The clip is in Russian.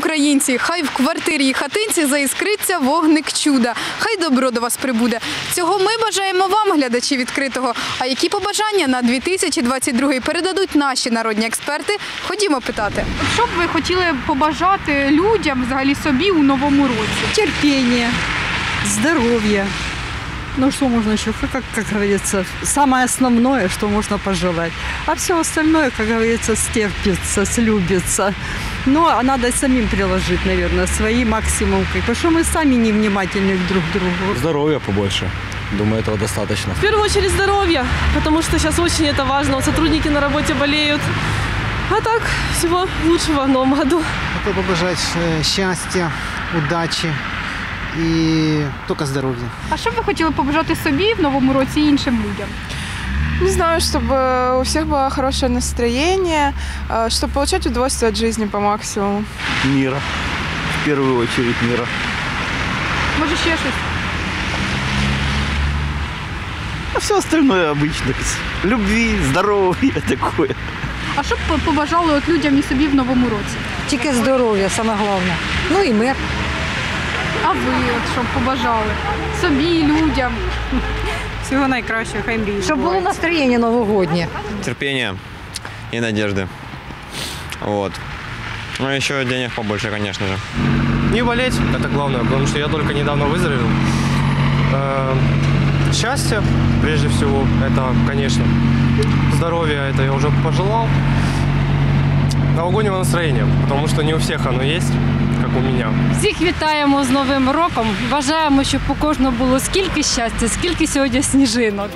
українці, хай в квартирі і хатинці заіскриться вогник чуда. Хай добро до вас прибуде. Цього ми бажаємо вам, глядачі відкритого. А які побажання на 2022 передадуть наші народні експерти? Ходімо питати. Що б ви хотіли побажати людям, взагалі собі у новому році? терпения, здоровья. Ну что можно еще, как, как говорится, самое основное, что можно пожелать. А все остальное, как говорится, стерпится, слюбится. Но а надо самим приложить, наверное, свои максимум. Потому что мы сами невнимательны друг к другу. Здоровья побольше. Думаю, этого достаточно. В первую очередь здоровье, потому что сейчас очень это важно. Вот Сотрудники на работе болеют. А так, всего лучшего в новом году. Хотел побажать э, счастья, удачи и только здоровья. А що б ви хотіли побажати собі в новому році і іншим людям? Не знаю, чтобы у всех было хорошее настроение, э, чтобы получать удовольствие от жизни по максимуму. Мира. В первую очередь мира. Може ще щось? А все остальное обычно. Любви, здоровья такое. А що б ви побажали от людям і собі в новому році? Тільки здоров'я, саме головне. Ну і мир. А ви от що б побажали? Собі, людям. Всего наикращего, хай мрії Щоб було настроєння новогоднє. терпения и надежды. Вот. Ну, еще денег побольше, конечно же. Не болеть, это главное, потому что я только недавно выздоровел. Э, Счастье, прежде всего, это, конечно, здоровье, это я уже пожелал. Новогоднего настроения, потому что не у всех оно есть, как у меня. Всіх вітаємо з Новим роком. Бажаємо, щоб у кожного було скільки щастя, скільки сьогодні сніжинок.